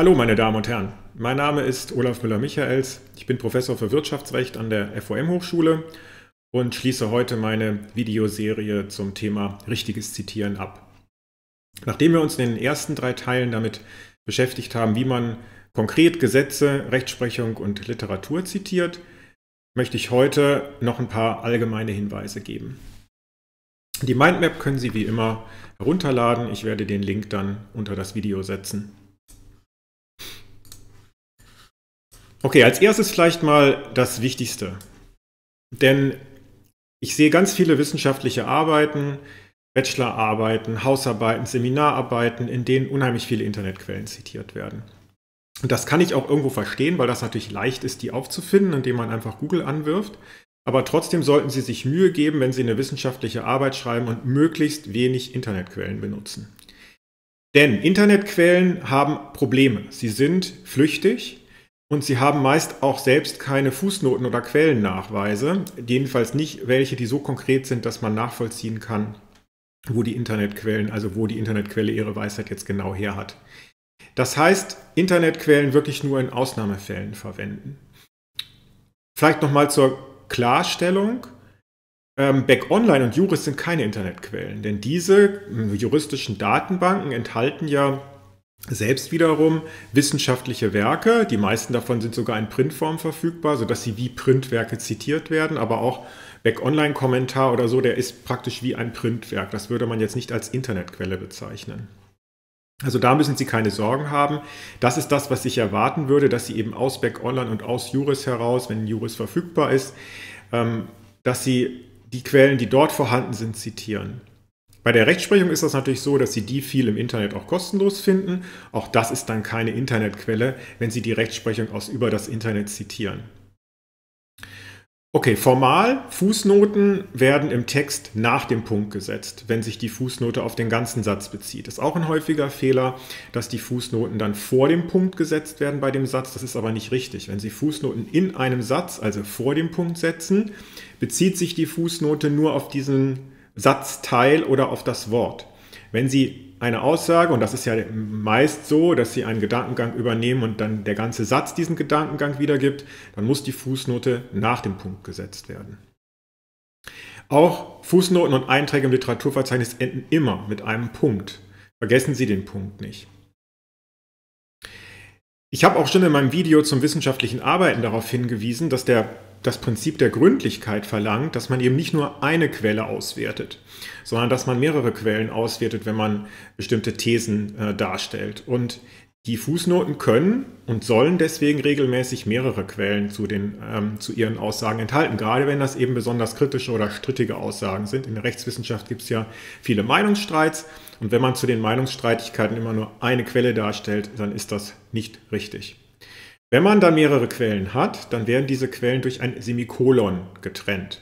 Hallo meine Damen und Herren, mein Name ist Olaf Müller-Michaels. Ich bin Professor für Wirtschaftsrecht an der FOM-Hochschule und schließe heute meine Videoserie zum Thema richtiges Zitieren ab. Nachdem wir uns in den ersten drei Teilen damit beschäftigt haben, wie man konkret Gesetze, Rechtsprechung und Literatur zitiert, möchte ich heute noch ein paar allgemeine Hinweise geben. Die Mindmap können Sie wie immer herunterladen. Ich werde den Link dann unter das Video setzen. Okay, als erstes vielleicht mal das Wichtigste. Denn ich sehe ganz viele wissenschaftliche Arbeiten, Bachelorarbeiten, Hausarbeiten, Seminararbeiten, in denen unheimlich viele Internetquellen zitiert werden. Und das kann ich auch irgendwo verstehen, weil das natürlich leicht ist, die aufzufinden, indem man einfach Google anwirft. Aber trotzdem sollten Sie sich Mühe geben, wenn Sie eine wissenschaftliche Arbeit schreiben und möglichst wenig Internetquellen benutzen. Denn Internetquellen haben Probleme. Sie sind flüchtig und sie haben meist auch selbst keine Fußnoten oder Quellennachweise, jedenfalls nicht welche, die so konkret sind, dass man nachvollziehen kann, wo die Internetquellen, also wo die Internetquelle ihre Weisheit jetzt genau her hat. Das heißt, Internetquellen wirklich nur in Ausnahmefällen verwenden. Vielleicht nochmal zur Klarstellung. Ähm, Back Online und Juris sind keine Internetquellen, denn diese ähm, juristischen Datenbanken enthalten ja selbst wiederum wissenschaftliche Werke. Die meisten davon sind sogar in Printform verfügbar, sodass sie wie Printwerke zitiert werden, aber auch Back-Online-Kommentar oder so, der ist praktisch wie ein Printwerk. Das würde man jetzt nicht als Internetquelle bezeichnen. Also da müssen Sie keine Sorgen haben. Das ist das, was ich erwarten würde, dass Sie eben aus Back Online und aus Juris heraus, wenn Juris verfügbar ist, ähm, dass Sie die Quellen, die dort vorhanden sind, zitieren. Bei der Rechtsprechung ist das natürlich so, dass Sie die viel im Internet auch kostenlos finden. Auch das ist dann keine Internetquelle, wenn Sie die Rechtsprechung aus über das Internet zitieren. Okay, formal, Fußnoten werden im Text nach dem Punkt gesetzt, wenn sich die Fußnote auf den ganzen Satz bezieht. Das ist auch ein häufiger Fehler, dass die Fußnoten dann vor dem Punkt gesetzt werden bei dem Satz. Das ist aber nicht richtig. Wenn Sie Fußnoten in einem Satz, also vor dem Punkt setzen, bezieht sich die Fußnote nur auf diesen Satzteil oder auf das Wort. Wenn Sie eine Aussage, und das ist ja meist so, dass Sie einen Gedankengang übernehmen und dann der ganze Satz diesen Gedankengang wiedergibt, dann muss die Fußnote nach dem Punkt gesetzt werden. Auch Fußnoten und Einträge im Literaturverzeichnis enden immer mit einem Punkt. Vergessen Sie den Punkt nicht. Ich habe auch schon in meinem Video zum wissenschaftlichen Arbeiten darauf hingewiesen, dass der das Prinzip der Gründlichkeit verlangt, dass man eben nicht nur eine Quelle auswertet, sondern dass man mehrere Quellen auswertet, wenn man bestimmte Thesen äh, darstellt. Und die Fußnoten können und sollen deswegen regelmäßig mehrere Quellen zu, den, ähm, zu ihren Aussagen enthalten, gerade wenn das eben besonders kritische oder strittige Aussagen sind. In der Rechtswissenschaft gibt es ja viele Meinungsstreits und wenn man zu den Meinungsstreitigkeiten immer nur eine Quelle darstellt, dann ist das nicht richtig. Wenn man dann mehrere Quellen hat, dann werden diese Quellen durch ein Semikolon getrennt.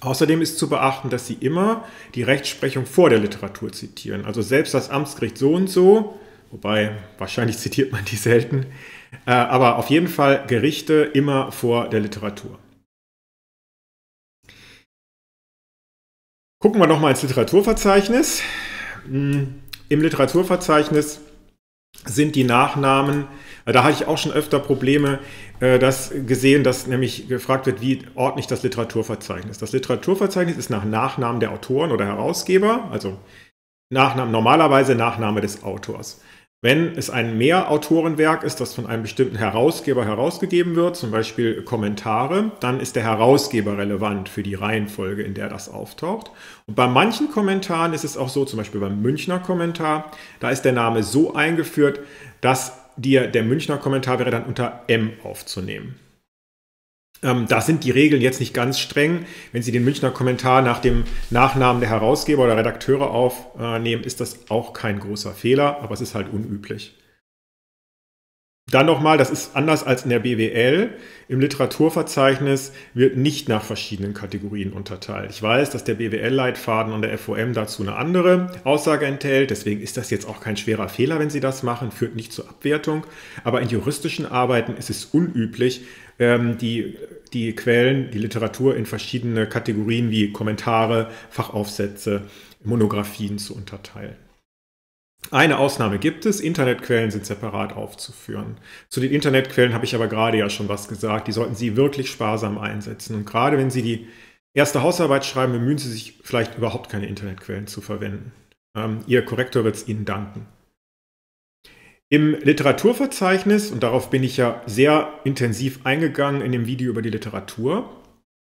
Außerdem ist zu beachten, dass Sie immer die Rechtsprechung vor der Literatur zitieren. Also selbst das Amtsgericht so und so, wobei wahrscheinlich zitiert man die selten, äh, aber auf jeden Fall Gerichte immer vor der Literatur. Gucken wir nochmal ins Literaturverzeichnis. Hm, Im Literaturverzeichnis sind die Nachnamen da habe ich auch schon öfter Probleme äh, das gesehen, dass nämlich gefragt wird, wie ordne ich das Literaturverzeichnis. Das Literaturverzeichnis ist nach Nachnamen der Autoren oder Herausgeber, also Nachnamen, normalerweise Nachname des Autors. Wenn es ein Mehrautorenwerk ist, das von einem bestimmten Herausgeber herausgegeben wird, zum Beispiel Kommentare, dann ist der Herausgeber relevant für die Reihenfolge, in der das auftaucht. Und bei manchen Kommentaren ist es auch so, zum Beispiel beim Münchner Kommentar, da ist der Name so eingeführt, dass dir, der Münchner Kommentar wäre dann unter M aufzunehmen. Ähm, da sind die Regeln jetzt nicht ganz streng. Wenn Sie den Münchner Kommentar nach dem Nachnamen der Herausgeber oder Redakteure aufnehmen, ist das auch kein großer Fehler, aber es ist halt unüblich. Dann nochmal, das ist anders als in der BWL. Im Literaturverzeichnis wird nicht nach verschiedenen Kategorien unterteilt. Ich weiß, dass der BWL-Leitfaden und der FOM dazu eine andere Aussage enthält. Deswegen ist das jetzt auch kein schwerer Fehler, wenn Sie das machen, führt nicht zur Abwertung. Aber in juristischen Arbeiten ist es unüblich, ähm, die, die Quellen, die Literatur in verschiedene Kategorien wie Kommentare, Fachaufsätze, Monographien zu unterteilen. Eine Ausnahme gibt es, Internetquellen sind separat aufzuführen. Zu den Internetquellen habe ich aber gerade ja schon was gesagt, die sollten Sie wirklich sparsam einsetzen. Und gerade wenn Sie die erste Hausarbeit schreiben, bemühen Sie sich vielleicht überhaupt keine Internetquellen zu verwenden. Ähm, Ihr Korrektor wird es Ihnen danken. Im Literaturverzeichnis, und darauf bin ich ja sehr intensiv eingegangen in dem Video über die Literatur,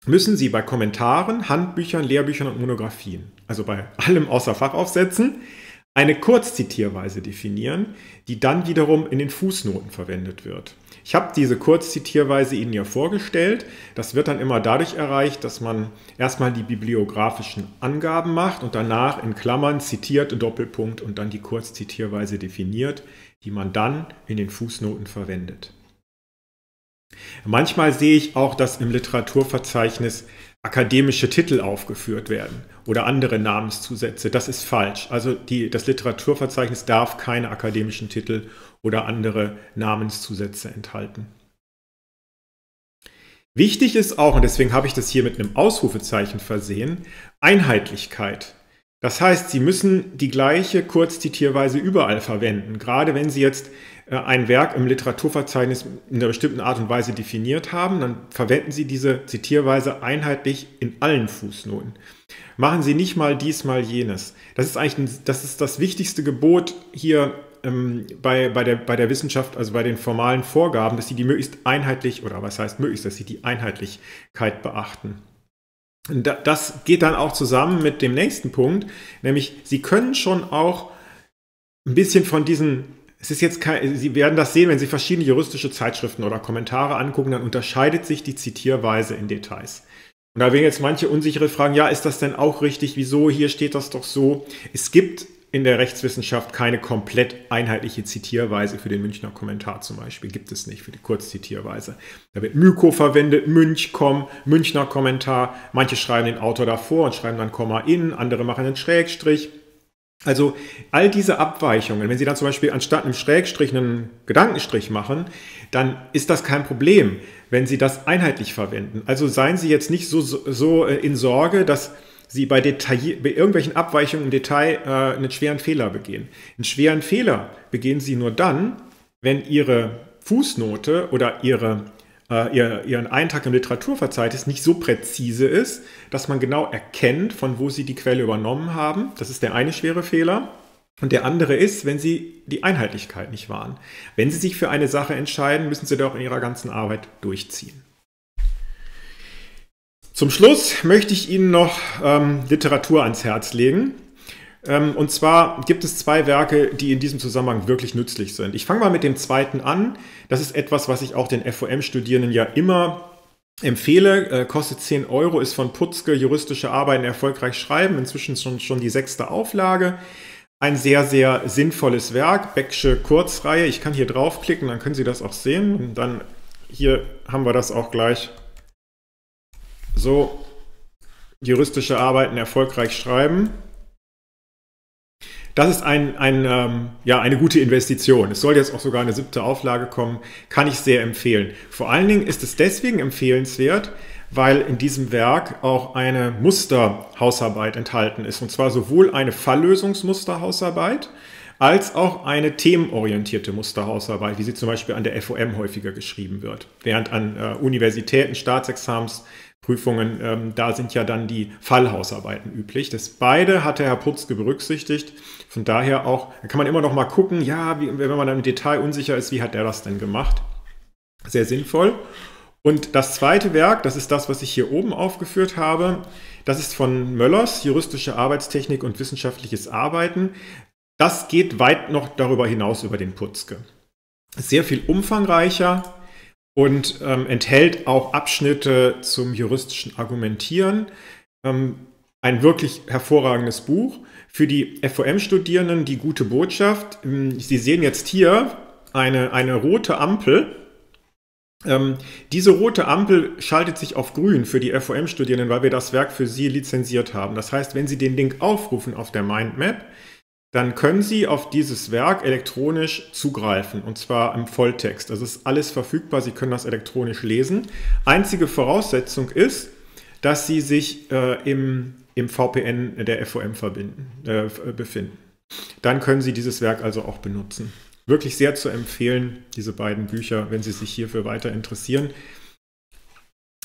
müssen Sie bei Kommentaren, Handbüchern, Lehrbüchern und Monographien, also bei allem außer Fachaufsätzen, eine Kurzzitierweise definieren, die dann wiederum in den Fußnoten verwendet wird. Ich habe diese Kurzzitierweise Ihnen ja vorgestellt. Das wird dann immer dadurch erreicht, dass man erstmal die bibliografischen Angaben macht und danach in Klammern zitiert, Doppelpunkt und dann die Kurzzitierweise definiert, die man dann in den Fußnoten verwendet. Manchmal sehe ich auch, dass im Literaturverzeichnis akademische Titel aufgeführt werden oder andere Namenszusätze. Das ist falsch. Also die, das Literaturverzeichnis darf keine akademischen Titel oder andere Namenszusätze enthalten. Wichtig ist auch, und deswegen habe ich das hier mit einem Ausrufezeichen versehen, Einheitlichkeit. Das heißt, Sie müssen die gleiche Kurzzitierweise überall verwenden. Gerade wenn Sie jetzt äh, ein Werk im Literaturverzeichnis in einer bestimmten Art und Weise definiert haben, dann verwenden Sie diese Zitierweise einheitlich in allen Fußnoten. Machen Sie nicht mal dies, mal jenes. Das ist eigentlich ein, das, ist das wichtigste Gebot hier ähm, bei, bei, der, bei der Wissenschaft, also bei den formalen Vorgaben, dass Sie die möglichst einheitlich, oder was heißt möglichst, dass Sie die Einheitlichkeit beachten. Das geht dann auch zusammen mit dem nächsten Punkt, nämlich Sie können schon auch ein bisschen von diesen, es ist jetzt kein, Sie werden das sehen, wenn Sie verschiedene juristische Zeitschriften oder Kommentare angucken, dann unterscheidet sich die Zitierweise in Details. Und da werden jetzt manche unsichere fragen, ja, ist das denn auch richtig? Wieso? Hier steht das doch so. Es gibt in der Rechtswissenschaft keine komplett einheitliche Zitierweise für den Münchner Kommentar zum Beispiel. Gibt es nicht für die Kurzzitierweise. Da wird Myko verwendet, Münchkom, Münchner Kommentar. Manche schreiben den Autor davor und schreiben dann Komma in, andere machen einen Schrägstrich. Also all diese Abweichungen, wenn Sie dann zum Beispiel anstatt einem Schrägstrich einen Gedankenstrich machen, dann ist das kein Problem, wenn Sie das einheitlich verwenden. Also seien Sie jetzt nicht so, so, so äh, in Sorge, dass Sie bei, Detail, bei irgendwelchen Abweichungen im Detail äh, einen schweren Fehler begehen. Einen schweren Fehler begehen Sie nur dann, wenn Ihre Fußnote oder Ihre, äh, ihr, Ihren Eintrag im Literaturverzeichnis nicht so präzise ist, dass man genau erkennt, von wo Sie die Quelle übernommen haben. Das ist der eine schwere Fehler. Und der andere ist, wenn Sie die Einheitlichkeit nicht wahren. Wenn Sie sich für eine Sache entscheiden, müssen Sie doch in Ihrer ganzen Arbeit durchziehen. Zum Schluss möchte ich Ihnen noch ähm, Literatur ans Herz legen. Ähm, und zwar gibt es zwei Werke, die in diesem Zusammenhang wirklich nützlich sind. Ich fange mal mit dem zweiten an. Das ist etwas, was ich auch den FOM-Studierenden ja immer empfehle. Äh, kostet 10 Euro, ist von Putzke, juristische Arbeiten erfolgreich schreiben. Inzwischen schon, schon die sechste Auflage. Ein sehr, sehr sinnvolles Werk, Becksche Kurzreihe. Ich kann hier draufklicken, dann können Sie das auch sehen. Und dann hier haben wir das auch gleich so juristische Arbeiten erfolgreich schreiben. Das ist ein, ein, ähm, ja, eine gute Investition. Es soll jetzt auch sogar eine siebte Auflage kommen, kann ich sehr empfehlen. Vor allen Dingen ist es deswegen empfehlenswert, weil in diesem Werk auch eine Musterhausarbeit enthalten ist. Und zwar sowohl eine Falllösungsmusterhausarbeit als auch eine themenorientierte Musterhausarbeit, wie sie zum Beispiel an der FOM häufiger geschrieben wird. Während an äh, Universitäten, Staatsexamens Prüfungen, ähm, da sind ja dann die Fallhausarbeiten üblich. Das beide hat der Herr Putzke berücksichtigt. Von daher auch, da kann man immer noch mal gucken, ja, wie, wenn man dann im Detail unsicher ist, wie hat er das denn gemacht? Sehr sinnvoll. Und das zweite Werk, das ist das, was ich hier oben aufgeführt habe, das ist von Möllers, Juristische Arbeitstechnik und wissenschaftliches Arbeiten. Das geht weit noch darüber hinaus über den Putzke. Sehr viel umfangreicher, und ähm, enthält auch Abschnitte zum juristischen Argumentieren. Ähm, ein wirklich hervorragendes Buch. Für die FOM-Studierenden die gute Botschaft. Ähm, Sie sehen jetzt hier eine, eine rote Ampel. Ähm, diese rote Ampel schaltet sich auf grün für die FOM-Studierenden, weil wir das Werk für sie lizenziert haben. Das heißt, wenn Sie den Link aufrufen auf der Mindmap, dann können Sie auf dieses Werk elektronisch zugreifen und zwar im Volltext. Das ist alles verfügbar, Sie können das elektronisch lesen. Einzige Voraussetzung ist, dass Sie sich äh, im, im VPN der FOM verbinden, äh, befinden. dann können Sie dieses Werk also auch benutzen. Wirklich sehr zu empfehlen, diese beiden Bücher, wenn Sie sich hierfür weiter interessieren.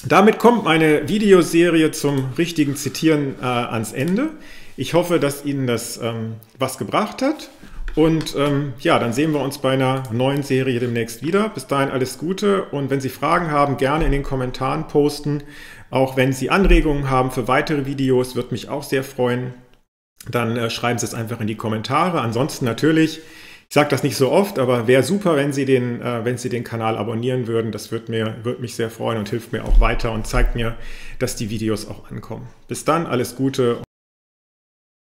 Damit kommt meine Videoserie zum richtigen Zitieren äh, ans Ende. Ich hoffe, dass Ihnen das ähm, was gebracht hat. Und ähm, ja, dann sehen wir uns bei einer neuen Serie demnächst wieder. Bis dahin alles Gute und wenn Sie Fragen haben, gerne in den Kommentaren posten. Auch wenn Sie Anregungen haben für weitere Videos, würde mich auch sehr freuen. Dann äh, schreiben Sie es einfach in die Kommentare. Ansonsten natürlich ich sage das nicht so oft, aber wäre super, wenn Sie, den, äh, wenn Sie den Kanal abonnieren würden. Das würde mir, würd mich sehr freuen und hilft mir auch weiter und zeigt mir, dass die Videos auch ankommen. Bis dann, alles Gute.